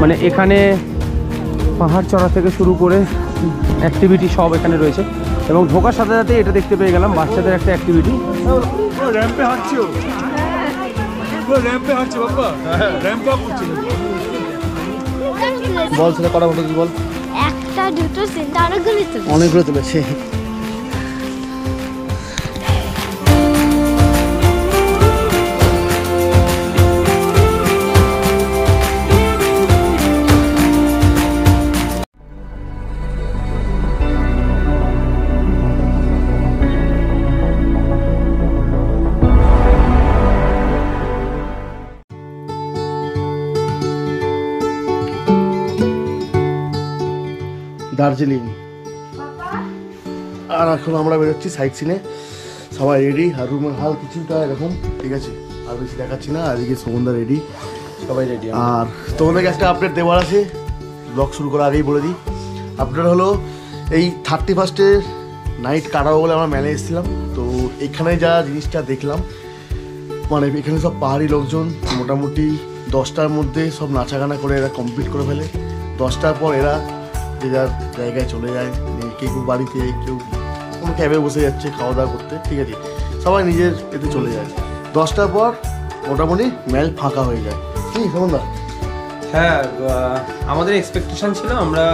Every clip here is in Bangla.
মানে এখানে পাহাড় চড়া থেকে শুরু করে অ্যাক্টিভিটি সব এখানে রয়েছে। এবং ঢোকার সাথে সাথে এটা দেখতে পেয়ে গেলাম বাচ্চাদের একটা অ্যাক্টিভিটি বল সেটা কটা ফটো বল? একটা দুটো তিনটা অনেকগুলি অনেকগুলো তুলেছে। দার্জিলিং। আর এখন আমরা বেরোচ্ছি সাইড সিনে সবাই রেডি আর রুমের হাল কিছুটা এরকম ঠিক আছে? আর বেশি দেখাচ্ছি না আজকে সমুদ্র রেডি সবাই রেডি আর তোমাদেরকে একটা আপডেট দেওয়ার আছে। ব্লগ শুরু করার আগেই বলে দিই। আপডেট হলো এই থার্টি ফার্স্টের নাইট কাটাবো বলে আমরা মেলে এসেছিলাম। তো এখানে যা জিনিসটা দেখলাম মানে এখানে সব পাহাড়ি লোকজন মোটামুটি দশটার মধ্যে সব নাচাগানা করে এরা কমপ্লিট করে ফেলে। দশটার পর এরা যে যার জায়গায় চলে যায় কেউ কেউ বাড়িতে, কেউ কোনো ক্যাবে বসে যাচ্ছে খাওয়া দাওয়া করতে, ঠিক আছে? সবাই নিজের এতে চলে যায়। দশটার পর মোটামুটি মেল ফাঁকা হয়ে যায়। কি, সমন্দা? হ্যাঁ আমাদের এক্সপেকটেশন ছিল আমরা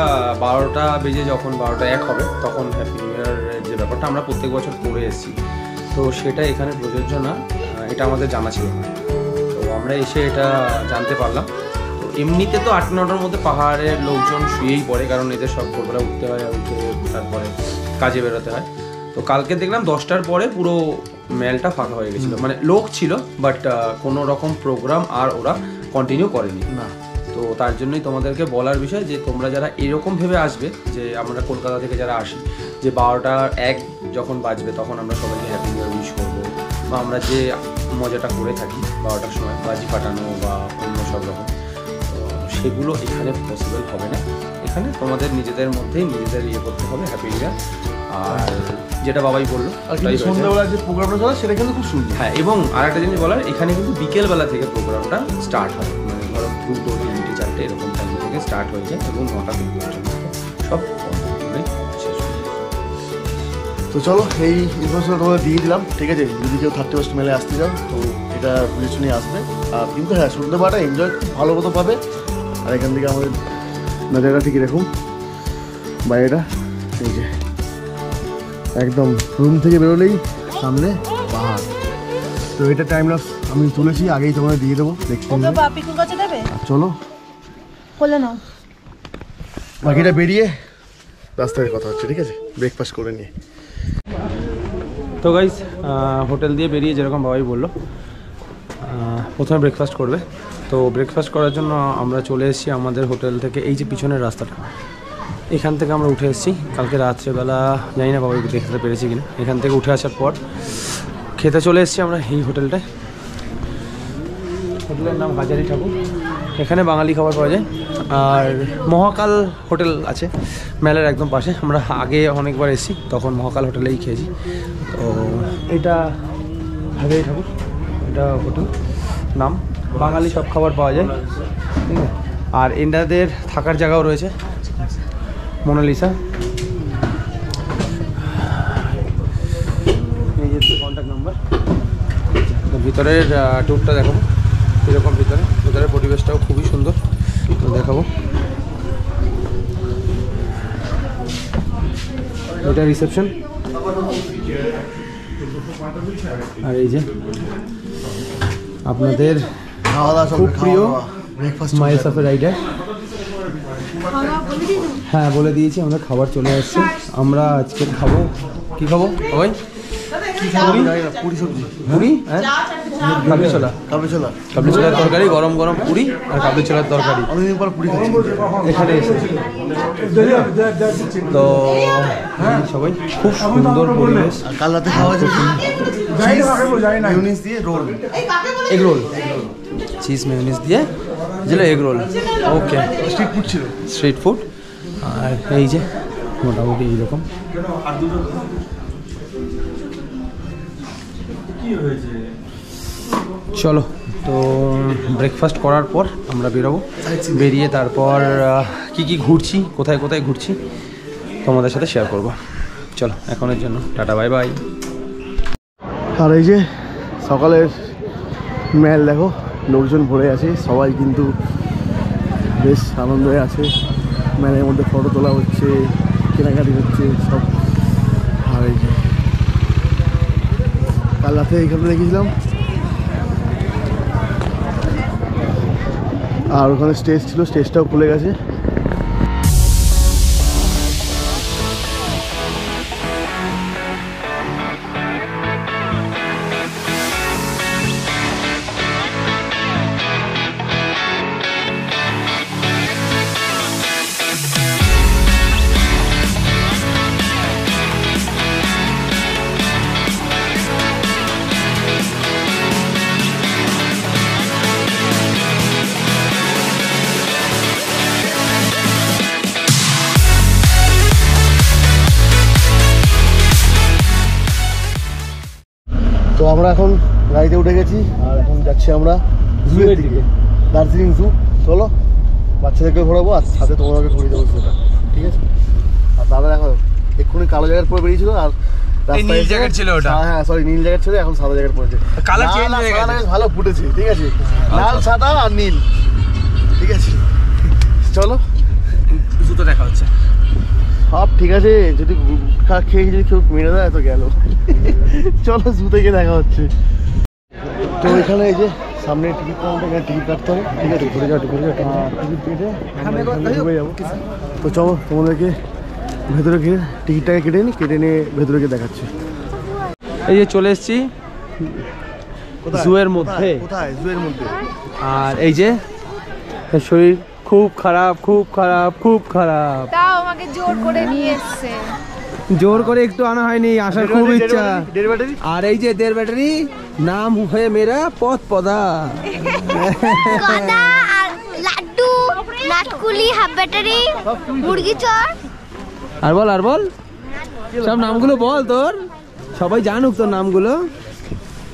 বারোটা বেজে যখন বারোটা এক হবে, তখন হ্যাপি নিউ ইয়ারের যে ব্যাপারটা আমরা প্রত্যেক বছর করে এসেছি। তো সেটা এখানে প্রযোজ্য না এটা আমাদের জানা ছিল না। তো আমরা এসে এটা জানতে পারলাম। এমনিতে তো আট নটার মধ্যে পাহাড়ের লোকজন শুয়েই পড়ে কারণ এদের সব ভোরবেলা উঠতে হয় আর উঠে তারপরে কাজে বেরোতে হয়। তো কালকে দেখলাম দশটার পরে পুরো মেলটা ফাঁকা হয়ে গেছিল। মানে লোক ছিল বাট কোনো রকম প্রোগ্রাম আর ওরা কন্টিনিউ করেনি। না। তো তার জন্যই তোমাদেরকে বলার বিষয় যে তোমরা যারা এরকম ভেবে আসবে যে আমরা কলকাতা থেকে যারা আসি যে বারোটা এক যখন বাজবে তখন আমরা সবাইকে হ্যাপি নিউ উইশ করব। বা আমরা যে মজাটা করে থাকি বারোটার সময় বাজি ফাটানো বা অন্য সব রকম। সেগুলো এখানে পসিবল হবে না। এখানে তোমাদের নিজেদের মধ্যেই নিজেদের ইয়ে করতে হবে হ্যাপি ইয়ার আর যেটা বাবাই বলল আর সন্ধ্যাবেলা যে প্রোগ্রামটা চলে সেটা কিন্তু খুব সুন্দর। হ্যাঁ এবং আরেকটা জিনিস বলার এখানে কিন্তু বিকেলবেলা থেকে প্রোগ্রামটা স্টার্ট হয় মানে ধরো দুটো তিনটে চারটে এরকম টাইম থেকে স্টার্ট হয়ে যায় এবং নটা পর্যন্ত সব। তো চলো এই ইনফরমেশনটা তোমাদের দিয়ে দিলাম ঠিক আছে? যদি কেউ থার্টি ফার্স্ট মেলে আসতে চাও তো এটা বুঝে শুনে আসবে। আর কিন্তু হ্যাঁ সন্ধ্যেবেলাটা এনজয় খুব ভালো মতো পাবে। আর এখান থেকে আমাদের নজারা ঠিক এরকম বাইরেটা এই যে। একদম রুম থেকে বেরোলেই সামনে পাহাড়। তো এটা টাইম লস আমি তুলেছি আগেই তোমাদের দিয়ে দেবো চলো। কোলে নাও। বাকিটা বেরিয়ে রাস্তায় কথা হচ্ছে ঠিক আছে? ব্রেকফাস্ট করে নিয়ে। তো গাইজ হোটেল দিয়ে বেরিয়ে যেরকম বাবাই বলল প্রথমে ব্রেকফাস্ট করবে। তো ব্রেকফাস্ট করার জন্য আমরা চলে এসেছি আমাদের হোটেল থেকে এই যে পিছনের রাস্তাটা। এখান থেকে আমরা উঠে এসেছি। কালকে রাত্রেবেলা, জানি না বাবাই দেখতে পেরেছি কিনা। এখান থেকে উঠে আসার পর খেতে চলে এসেছি আমরা এই হোটেলটায়। হোটেলের নাম হাজারি ঠাকুর। এখানে বাঙালি খাবার পাওয়া যায়। আর মহাকাল হোটেল আছে, মেলার একদম পাশে। আমরা আগে অনেকবার এসেছি, তখন মহাকাল হোটেলেই খেয়েছি। তো এটা হাজারি ঠাকুর, এটা হোটেল। নাম? বাঙালি সব খাবার পাওয়া যায়। ঠিক আছে? আর এনাদের থাকার জায়গাও রয়েছে। মোনালিসা। এই যে কন্ট্যাক্ট নাম্বার ভিতরের ট্যুরটা দেখাবো। এরকম ভিতরে? ভিতরের পরিবেশটাও খুবই সুন্দর। দেখাবো। এটা রিসেপশন আর এই যে আপনাদের খাওয়া দাওয়া সব খুব প্রিয় ব্রেকফাস্ট মাইল রাইডার হ্যাঁ বলে দিয়েছি আমরা খাবার চলে আসছি। আমরা আজকে খাব কি খাব? সবাই পুরি পুরি হ্যাঁ? কাবলি ছোলা কাবলি ছোলা কাবলি ছোলার তরকারি গরম গরম পুরি আর কাবলি ছোলার তরকারি অনেকদিন পর পুরি এখানে এসে তো হ্যাঁ সবাই খুব সুন্দর পরিবেশ। কাল রাতে খাওয়া মিউনিস দিয়ে roll egg roll cheese mayonnaise দিয়ে যেটা এগ রোল ওকে স্ট্রিট ফুড ছিল। স্ট্রিট ফুড আর এই যে মোটামুটি এইরকম। চলো তো ব্রেকফাস্ট করার পর আমরা বেরোবো। বেরিয়ে তারপর কি কি ঘুরছি কোথায় কোথায় ঘুরছি তোমাদের সাথে শেয়ার করব। চলো এখনের জন্য। টাটা বাই বাই আর এই যে সকালের মেল দেখো, লোকজন ভরে আছে, সবাই কিন্তু বেশ আনন্দে আছে। মেলের মধ্যে ফটো তোলা হচ্ছে, কেনাকাটি হচ্ছে সব। আর এই যে কাল রাতে এইখানে দেখেছিলাম। আর ওখানে স্টেজ ছিল স্টেজটাও খুলে গেছে। আমরা এখন গাড়িতে উঠে গেছি আর এখন যাচ্ছি আমরা জুয়ের দিকে। দার্জিলিং জু। চলো বাচ্চাদেরকে ঘোরাবো আর সাথে তোমাদেরকে ঘুরিয়ে দেবো ঠিক আছে? আর দাদা দেখো এক্ষুনি কালো জায়গার পরে বেরিয়েছিল আর নীল জ্যাকেট ছিল ওটা। হ্যাঁ, হ্যাঁ সরি নীল জ্যাকেট ছিল এখন সাদা জ্যাকেট পরেছে। হয়ে গেছে। ভালো ফুটেছে ঠিক আছে? লাল সাদা আর নীল ঠিক আছে? চলো। জুতো দেখা হচ্ছে। সব ঠিক আছে যদি গুটখা খেয়ে যদি কেউ মেরে দেয় তো গেল। চলো জু থেকে দেখা হচ্ছে। তো এখানে এই যে সামনে টিকিট কাউন্টার এখানে টিকিট কাটতে হবে। ঠিক আছে ঘুরে যাও ঘুরে যাও টিকিট কেটে ঢুকে যাব। তো চলো তোমাদেরকে ভেতরে গিয়ে টিকিটটাকে কেটে নিই কেটে নিয়ে ভেতরে গিয়ে দেখাচ্ছি। এই যে চলে এসেছি জুয়ের মধ্যে। জুয়ের মধ্যে। আর এই যে শরীর খুব খারাপ খুব খারাপ খুব খারাপ। আমাকে জোর করে নিয়ে এসছে। জোর করে একটু আনা হয়নি আসার খুব ইচ্ছা। আর এই যে দের ব্যাটারি নাম হয়ে মেরা পথ পদা। আর লাড্ডু নাটকুলি হাফ ব্যাটারি মুরগি চর আর বল আর বল। সব নামগুলো বল তোর। সবাই জানুক তোর নামগুলো।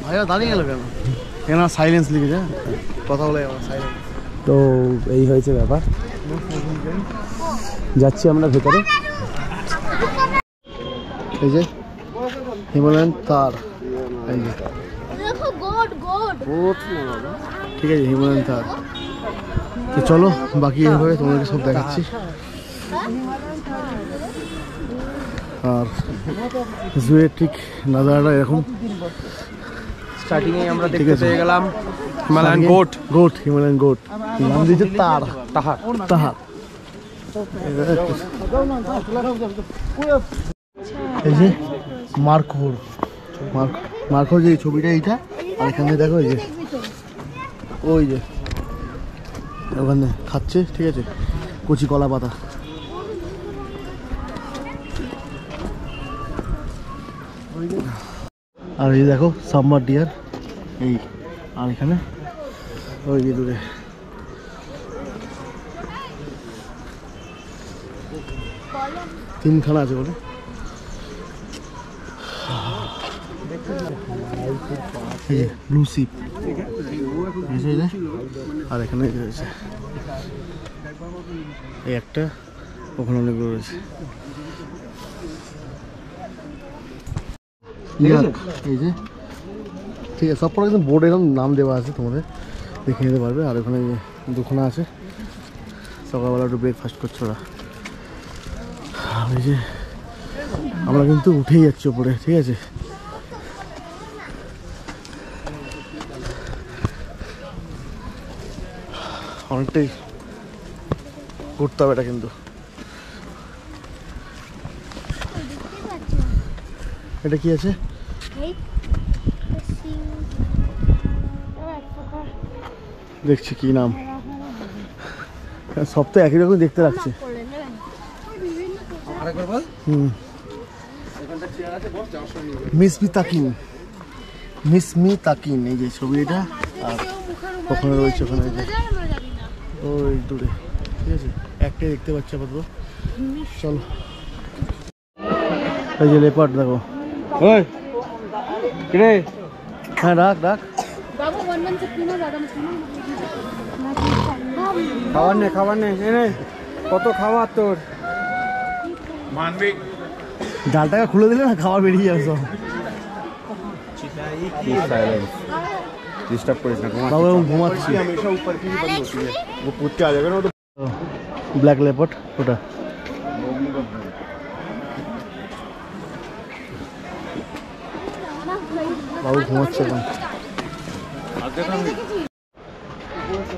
ভাইয়া দাঁড়িয়ে গেল কেন? কেন সাইলেন্স লিখেছে? কথা বলে সাইলেন্স তো এই হয়েছে ব্যাপার। যাচ্ছি আমরা ভেতরে। এই যে হিমালয়ান তার। এই যে। ঠিক আছে হিমালয়ান তার। তো চলো বাকি এভাবে তোমাদেরকে সব দেখাচ্ছি। আর জুয়ের ঠিক নাজারাটা এরকম। স্টার্টিং এ আমরা দেখতে। পেয়ে গেলাম Himalayan goat. Goat Himalayan goat. নাম দিয়েছে তার। তাহার। তাহার। এই যে মার্কোর, মার্ক, মার্কোর যে ছবিটা এইটা, আর এখানে দেখো এই যে, ওই যে, ওখানে খাচ্ছে, ঠিক আছে, কচি কলা পাতা। আর এই দেখো, সাম্বার ডিয়ার, এই, আর এখানে, ওই যে দূরে। তিনখানা আছে বলে ব্লু সিপ আর এখানে এই রয়েছে। এই একটা ওখানে অনেকগুলো রয়েছে। এই যে। ঠিক আছে সব পরে কিন্তু বোর্ডে এরকম নাম দেওয়া আছে তোমাদের। দেখে নিতে পারবে আর ওখানে দুখানা আছে। সকালবেলা একটু ব্রেকফাস্ট করছে ওরা। এই যে, আমরা কিন্তু উঠেই যাচ্ছি ওপরে ঠিক আছে? অনেকটাই ঘুরতে হবে এটা কিন্তু। এটা কি আছে? দেখছি কি নাম। সব তো একই রকম দেখতে লাগছে। হুম। মিস মি তাকিন মিস মি তাকিন এই যে ছবি এটা। আর ওখানে রয়েছে ওখানে। ওই দূরে। ঠিক আছে? একটাই দেখতে পাচ্ছি আপাতত। চলো। এই যে লেপার্ড দেখো। ওই। কিরে? হ্যাঁ রাখ রাখ। খাবার নে খাবার নে। কত খাবার তোর? मानविक ডালটাকে খুলে দিলে না খাবার বেরিয়ে যাবে সব ডিস্টার্ব করিস না ঘুমা বাবু এখন ঘুমাচ্ছি वो पूछ के आ जाएगा ना वो तो ब्लैक लेपर्ड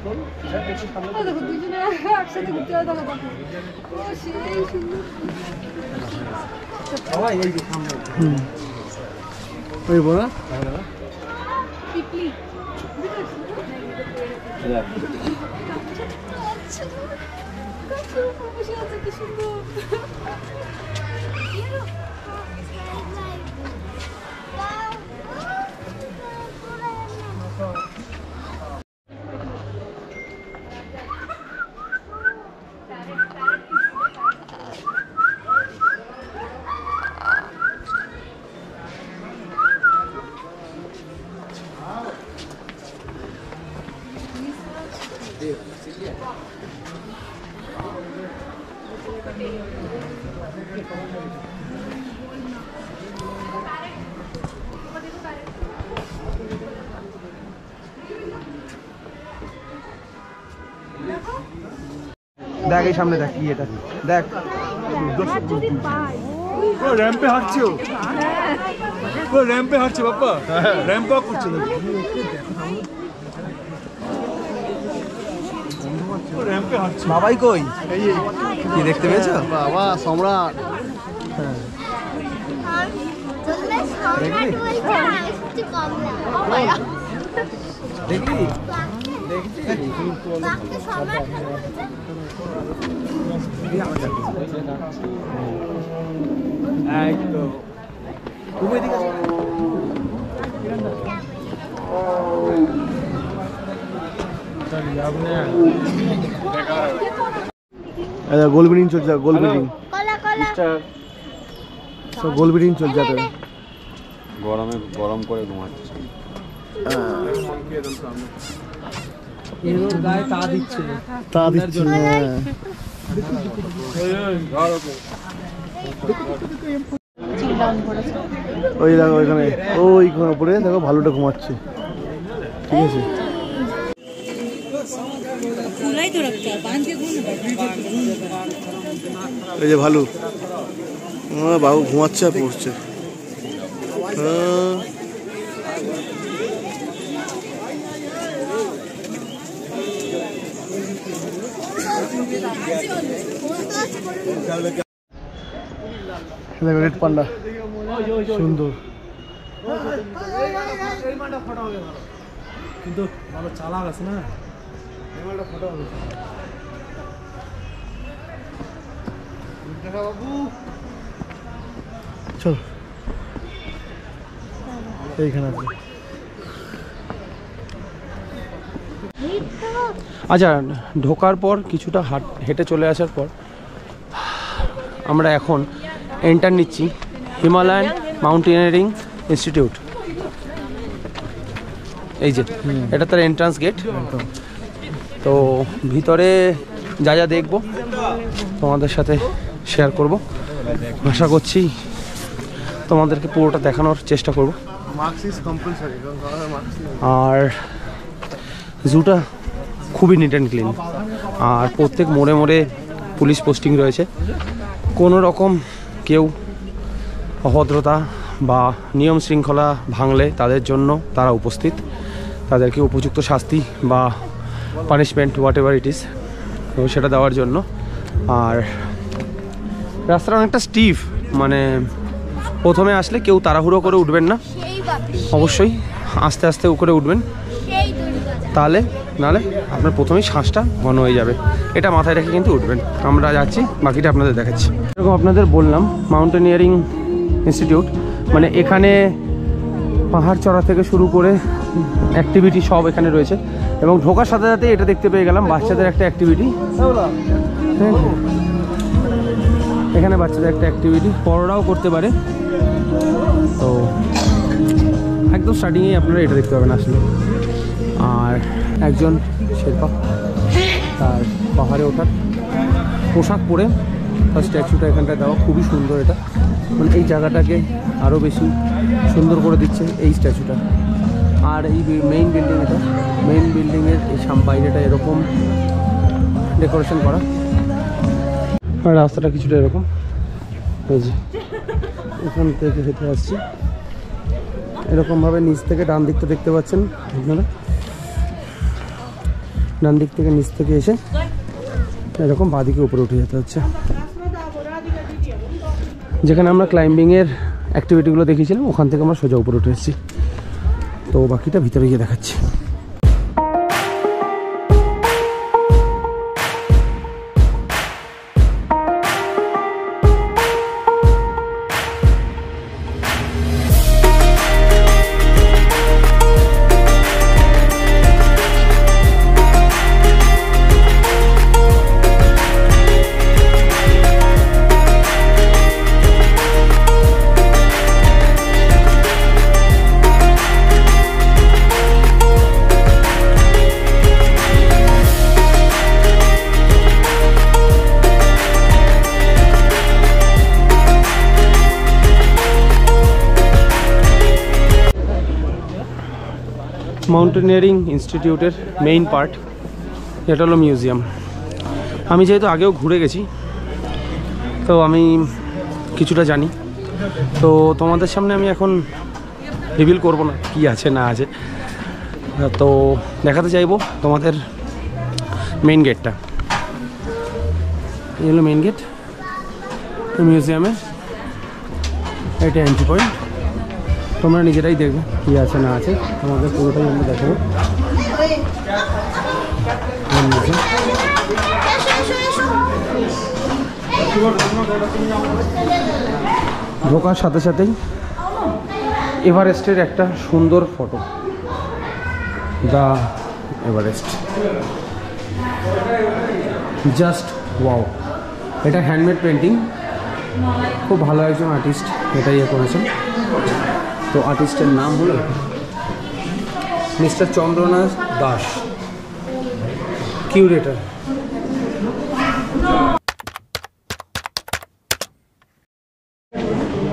ওটা বাবু ঘুমাচ্ছে এখন ওই বলা দেখ এই সামনে দেখ কি এটা দেখ র্যাম্পে হাঁটছে ও। ও র্যাম্পে হাঁটছে বাপ্পা। র্যাম্প ওয়াক করছে বাবাই কই? কি দেখতে পেয়েছ? বাবা সম্রাট। সম্রাট বলছো না, একটু কম লাগে। দেখবি বাঘকে সম্রাট বলছো? এই তো তুমি এদিকে আসো। গোল বিডিং চলছে গোল বিডিং কলা কলা। সব গোল বিডিং চলছে গরমে গরম করে ঘুমাচ্ছে। তা দিচ্ছে। তা দিচ্ছি হ্যাঁ। ওই দেখো ওইখানে ওইখানে উপরে দেখো ভালুটা ঘুমাচ্ছে। ঠিক আছে? এই যে ভালো। বাবু ঘুমাচ্ছে আর পড়ছে। আহ, দেখো রেড পান্ডা। সুন্দর। কিন্তু ভালো চালাক আছে না? চল। এইখানে আছে। আচ্ছা ঢোকার পর কিছুটা হাট হেঁটে চলে আসার পর আমরা এখন এন্টার নিচ্ছি হিমালয়ান মাউন্টেনিয়ারিং ইনস্টিটিউট এই যে এটা তার এন্ট্রান্স গেট তো ভিতরে যা যা দেখব তোমাদের সাথে শেয়ার করব। আশা করছি তোমাদেরকে পুরোটা দেখানোর চেষ্টা করব। আর জুটা খুবই নিট অ্যান্ড ক্লিন আর প্রত্যেক মোড়ে মোড়ে পুলিশ পোস্টিং রয়েছে। কোনো রকম কেউ অভদ্রতা বা নিয়ম শৃঙ্খলা ভাঙলে তাদের জন্য তারা উপস্থিত। তাদেরকে উপযুক্ত শাস্তি বা punishment whatever it is তো সেটা দেওয়ার জন্য। আর রাস্তাটা অনেকটা স্টিফ মানে প্রথমে আসলে কেউ তাড়াহুড়ো করে উঠবেন না। অবশ্যই আস্তে আস্তে উপরে উঠবেন। তাহলে নাহলে আপনার প্রথমেই শ্বাসটা ঘন হয়ে যাবে। এটা মাথায় রেখে কিন্তু উঠবেন। আমরা যাচ্ছি, বাকিটা আপনাদের দেখাচ্ছি। এরকম আপনাদের বললাম, মাউন্টেনিয়ারিং ইনস্টিটিউট মানে এখানে পাহাড় চড়া থেকে শুরু করে অ্যাক্টিভিটি সব এখানে রয়েছে। এবং ঢোকার সাথে সাথে এটা দেখতে পেয়ে গেলাম, বাচ্চাদের একটা অ্যাক্টিভিটি এখানে বাচ্চাদের একটা অ্যাক্টিভিটি বড়রাও করতে পারে। তো একদম স্টার্টিংয়ে আপনারা এটা দেখতে পাবেন আসলে। আর একজন শেরপা তার পাহাড়ে ওঠার পোশাক পরে তার স্ট্যাচুটা এখানটায় দেওয়া, খুবই সুন্দর এটা। মানে এই জায়গাটাকে আরও বেশি সুন্দর করে দিচ্ছে এই স্ট্যাচুটা। আর এই মেইন বিল্ডিং এটা মেইন বিল্ডিংয়ের এই বাইরেটা এরকম ডেকোরেশন করা। আর রাস্তাটা কিছুটা এরকম। এখান থেকে হেঁটে আসছি। এরকমভাবে নিচ থেকে ডান দিকটা দেখতে পাচ্ছেন আপনারা। ডান দিক থেকে নিচ থেকে এসে এরকম বাঁদিকে উপরে উঠে যেতে হচ্ছে। যেখানে আমরা ক্লাইম্বিংয়ের অ্যাক্টিভিটিগুলো দেখিয়েছিলাম, ওখান থেকে আমরা সোজা উপরে উঠে এসেছি। তো বাকিটা ভিতরে গিয়ে দেখাচ্ছি। মাউন্টেনিয়ারিং ইনস্টিটিউটের মেইন পার্ট এটা হলো মিউজিয়াম আমি যেহেতু আগেও ঘুরে গেছি, তো আমি কিছুটা জানি। তো তোমাদের সামনে আমি এখন রিভিল করব না কি আছে, না আছে। তো দেখাতে চাইব তোমাদের মেইন গেটটা এই হলো মেইন গেট মিউজিয়ামে এটা এন্ট্রি পয়েন্ট তোমরা নিজেরাই দেখবে কী আছে, না আছে। তোমাদের পুরোটাই আমরা দেখাবো। ঢোকার সাথে সাথেই এভারেস্টের একটা সুন্দর photo. The Everest. Just wow. এটা হ্যান্ডমেড পেন্টিং খুব ভালো একজন আর্টিস্ট এটা ইয়ে করেছেন। তো আর্টিস্টের নাম হলো মিস্টার চন্দ্রনাথ দাস কিউরেটার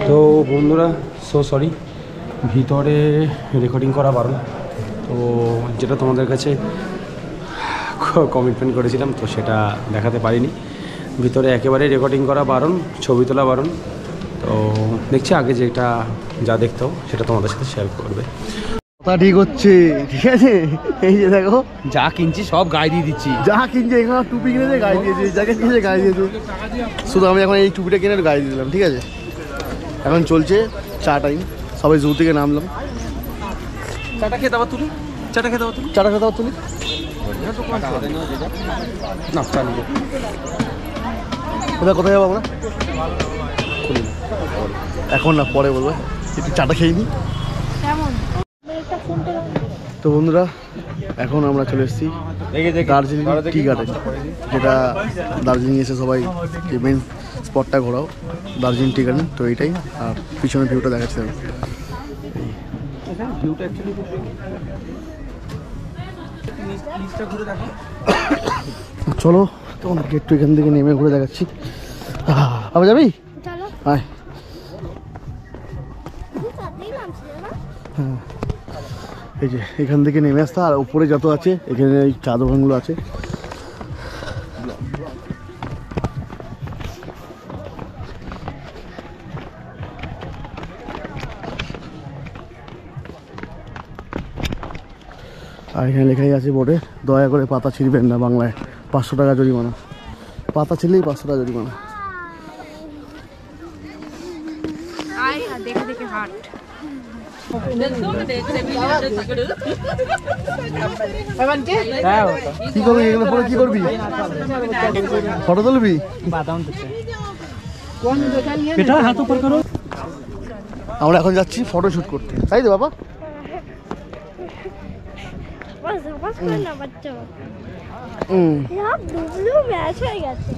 তো বন্ধুরা সো সরি ভিতরে রেকর্ডিং করা বারণ। তো যেটা তোমাদের কাছে কমিটমেন্ট করেছিলাম, তো সেটা দেখাতে পারিনি। ভিতরে একেবারে রেকর্ডিং করা বারণ, ছবি তোলা বারণ। তো দেখছি আগে যেটা যা দেখতো সেটা তোমাদের সাথে শেয়ার করবে। কথা ঠিক হচ্ছে ঠিক আছে? এই যে দেখো। যা কিনছি সব গায়ে দিয়ে দিচ্ছি। যা কিনছে এখানে টুপি কিনেছে গায়ে দিয়েছে জ্যাকেট কিনেছে গায়ে দিয়েছে। শুধু আমি এখন এই টুপিটা কিনে গায়ে দিয়ে দিলাম ঠিক আছে? এখন চলছে চা টাইম সবাই জু থেকে নামলাম। চাটা খেতে আবার তুলি চাটা খেতে আবার তুলি। চাটা খাতাও তুলি। না চা নিবো কোথায় কোথায় যাব আমরা? এখন না পরে বলব। একটু চাটা খেয়ে নিই তো বন্ধুরা এখন আমরা চলে এসেছি দার্জিলিং টি গার্ডেন যেটা দার্জিলিং এসে সবাই যে মেন স্পটটা ঘোরাও দার্জিলিং টি গার্ডেন তো এইটাই আর পিছনে ভিউটা দেখাচ্ছি আমি। চলো গেট টু এখান থেকে নেমে ঘুরে দেখাচ্ছি। আবার যাবি? চলো। এই যে, এখান থেকে নেমে আসতে আর উপরে যত আছে, এখানে এই চা দোকানগুলো আছে। আর এখানে লেখাই আছে বোর্ডে, দয়া করে পাতা ছিঁড়বেন না বাংলায়। পাঁচশো টাকা জরিমানা। পাতা ছিঁড়লেই পাঁচশো টাকা জরিমানা দেখে দেখে হাট কি করবি? এগুলো পরে কি করবি? ফটো তুলবি? আমরা এখন যাচ্ছি ফটো শুট করতে। তাই তো বাবা? বাস বাস করে না বাচ্চা হুম ডুবলু ম্যাচ হয়ে গেছে।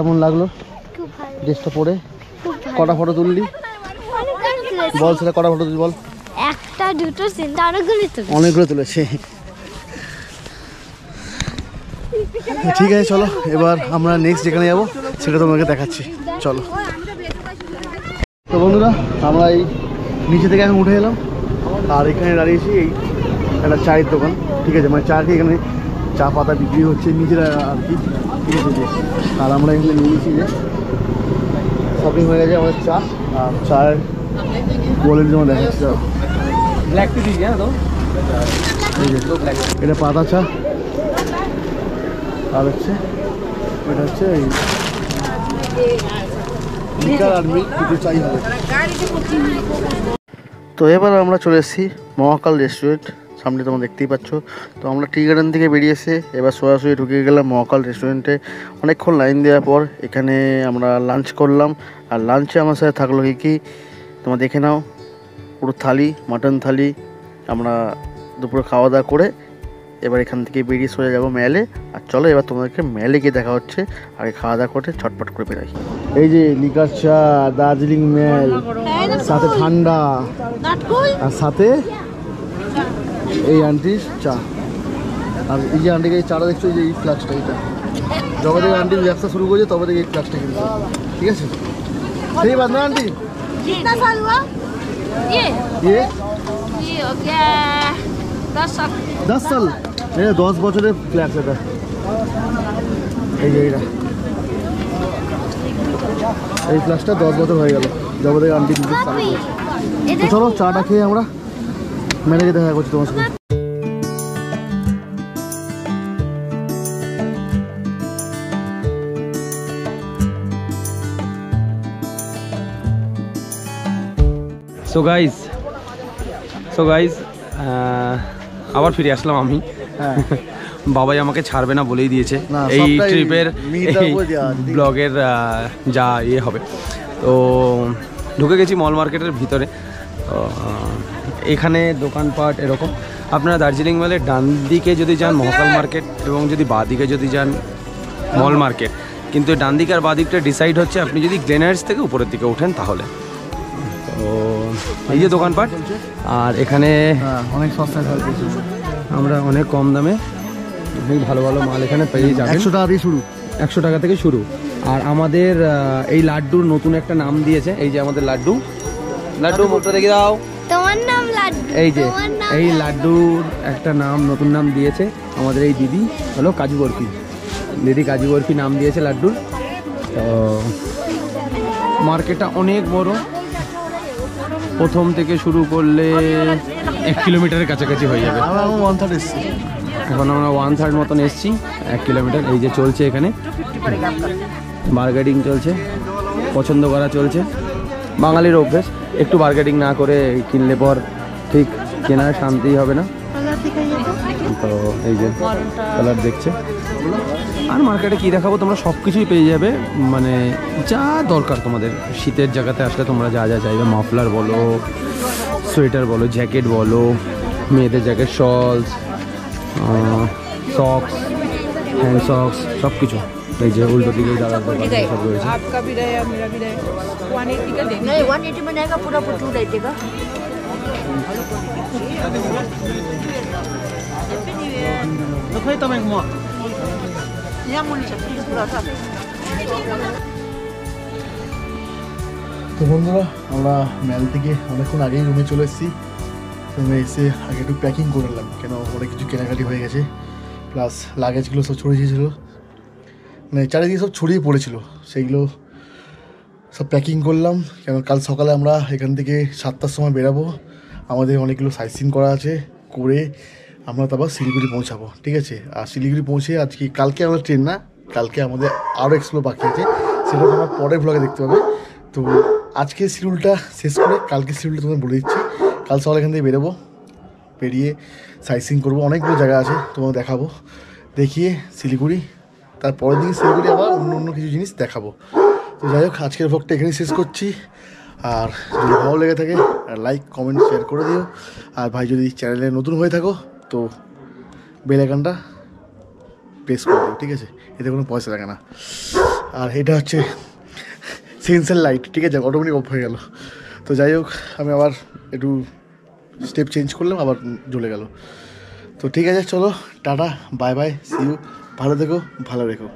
কেমন লাগল? ড্রেসটা পরে? কটা ফটো তুললি? বল সেটা কটা ফটো তুলবি বল? একটা দুটো তিনটা অনেকগুলো তুলেছি। অনেকগুলো তুলেছে। ঠিক আছে চলো এবার আমরা নেক্সট যেখানে যাব সেটা তোমাকে দেখাচ্ছি। চলো। তো বন্ধুরা আমরা এই নিচে থেকে এখন উঠে এলাম আর এখানে দাঁড়িয়েছি এই একটা চায়ের দোকান। ঠিক আছে মানে চা খেয়ে এখানে চা পাতা বিক্রি হচ্ছে নিজেরা আর কি। ঠিক আছে যে আর আমরা এখানে নিয়েছি যে। শপিং হয়ে গেছে আমাদের চা। আর চায়ের কোয়ালিটি যেমন দেখাচ্ছি। ব্ল্যাক টি দিয়েছি হ্যাঁ তো? এটা পাতা চা। আর হচ্ছে এটা হচ্ছে এই চাই হবে। তো এবার আমরা চলে এসেছি মহাকাল রেস্টুরেন্ট। সামনে তোমরা দেখতেই পাচ্ছ। তো আমরা টি গার্ডেন থেকে বেরিয়ে এসে এবার সরাসরি ঢুকে গেলাম মহাকাল রেস্টুরেন্টে। অনেকক্ষণ লাইন দেওয়ার পর এখানে আমরা লাঞ্চ করলাম। আর লাঞ্চে আমার সাথে থাকল কি কি? তোমরা দেখে নাও। পুরো থালি মাটন থালি আমরা দুপুরে খাওয়া দাওয়া করে এবার এখান থেকে বেরিয়ে সোজা যাব মেলে আর চলো এবার তোমাদেরকে মেলে গিয়ে দেখা হচ্ছে। আগে খাওয়া দাওয়া করে ছটপট করে বেরাই। এই যে লিকার চা দার্জিলিং মেল সাথে ঠান্ডা। আর সাথে? এই আন্টির চা। আর এই যে আন্টিকে এই চাটা দেখছ যে এই ফ্লাক্সটা এটা যবে থেকে আন্টি ব্যবসা শুরু করেছে তবে থেকে এই ফ্লাক্সটা কিনছে ঠিক আছে? সেই বাদ না আন্টি ইয়ে? দশ সাল। এই দশ বছরের ফ্ল্যাক্স এটা। এই যে এটা এই ফ্ল্যাক্সটা দশ বছর হয়ে গেল। যবে থেকে আন্টি নিজের চলো চাটা খেয়ে আমরা ম্যানেজে দেখা করছি তোমার সাথে সো গাইজ সো গাইজ আবার ফিরে আসলাম আমি। হ্যাঁ। বাবাই আমাকে ছাড়বে না বলেই দিয়েছে। এই ট্রিপের। ব্লগের যা ইয়ে হবে। তো ঢুকে গেছি মল মার্কেটের ভিতরে। এখানে দোকানপাট এরকম। আপনারা দার্জিলিং মলের ডান দিকে যদি যান মহাকাল মার্কেট এবং যদি বাঁ দিকে যদি যান মল মার্কেট। কিন্তু ডান দিকে আর বাঁ দিকটা ডিসাইড হচ্ছে আপনি যদি গ্লেনার্স থেকে উপরের দিকে ওঠেন তাহলে। তো এই যে দোকানপাট আর এখানে হ্যাঁ অনেক সস্তায় আমরা অনেক কম দামে অনেক ভালো ভালো মাল এখানে পেয়ে যাবেন। একশো টাকা দিয়ে শুরু। একশো টাকা থেকে শুরু। আর আমাদের এই লাড্ডুর নতুন একটা নাম দিয়েছে এই যে আমাদের লাড্ডু। লাড্ডু মুখটা দেখে দাও। তোমার এই যে এই লাড্ডু। লাড্ডুর একটা নাম নতুন নাম দিয়েছে আমাদের এই দিদি। হলো কাজু বরফি। দিদি কাজু বরফি নাম দিয়েছে লাড্ডুর। তো মার্কেটটা অনেক বড়। প্রথম থেকে শুরু করলে এক কিলোমিটারের কাছাকাছি হয়ে যাবে। এখন ওয়ান থার্ড এসছি। এখন আমরা ওয়ান থার্ড মতন এসছি। এক কিলোমিটার এই যে চলছে এখানে। বার্গেটিং চলছে। পছন্দ করা চলছে। বাঙালির অভ্যেস। একটু বার্গেটিং না করে কিনলে পর ঠিক কেনার শান্তি হবে না। তো এই যে কালার দেখছে। আর মার্কেটে কী দেখাবো তোমরা সব কিছুই পেয়ে যাবে। মানে যা দরকার তোমাদের শীতের জায়গাতে আসলে তোমরা যা যা চাইবে মাফলার বলো সোয়েটার বলো জ্যাকেট বলো মেয়েদের jacket shawls socks hand socks সব কিছু এই যে উল্টো দিকে দাদার দোকান সব রয়েছে। তো বন্ধুরা, আমরা মেল থেকে অনেকক্ষণ আগেই রুমে চলে এসেছি। রুমে এসে আগে একটু প্যাকিং করে নিলাম, কেন অনেক কিছু কেনাকাটি হয়ে গেছে প্লাস লাগেজগুলো সব ছড়িয়ে ছিল মানে চারিদিকে সব ছড়িয়ে পড়েছিল, সেইগুলো সব প্যাকিং করলাম। কেন কাল সকালে আমরা এখান থেকে সাতটার সময় বেরাবো আমাদের অনেকগুলো সাইট সিন করা আছে, করে আমরা তারপর শিলিগুড়ি পৌঁছাবো, ঠিক আছে? আর শিলিগুড়ি পৌঁছে আজকে, কালকে আমাদের ট্রেন না, কালকে আমাদের আরও এক্সপ্লোর বাকি আছে সেটা তোমরা পরের ব্লগে দেখতে পাবে। তো আজকে শিডিউলটা শেষ করে কালকে শিডিউলটা তোমাদের বলে দিচ্ছি। কাল সকালে এখান থেকে বেরোবো, বেরিয়ে সাইট সিন করব, অনেকগুলো জায়গা আছে তোমাকে দেখাবো, দেখিয়ে শিলিগুড়ি, তারপরের দিন শিলিগুড়ি আবার অন্য অন্য কিছু জিনিস দেখাবো। তো যাই হোক, আজকের ভোগটা এখানেই শেষ করছি। আর যদি ভালো লেগে থাকে লাইক কমেন্ট শেয়ার করে দিও। আর ভাই, যদি চ্যানেলে নতুন হয়ে থাকো, তো বেল আইকনটা প্রেস করে দিও, ঠিক আছে? এতে কোনো পয়সা লাগে না। আর এটা হচ্ছে সেন্সার লাইট ঠিক আছে? অটোমেটিক অফ হয়ে গেল। তো যাই হোক, আমি আবার একটু স্টেপ চেঞ্জ করলাম, আবার জ্বলে গেল। তো ঠিক আছে, চলো, tata bye bye see you ভালো থেকো, ভালো রেখো।